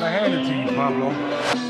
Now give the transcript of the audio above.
gotta hand it to you, Pablo.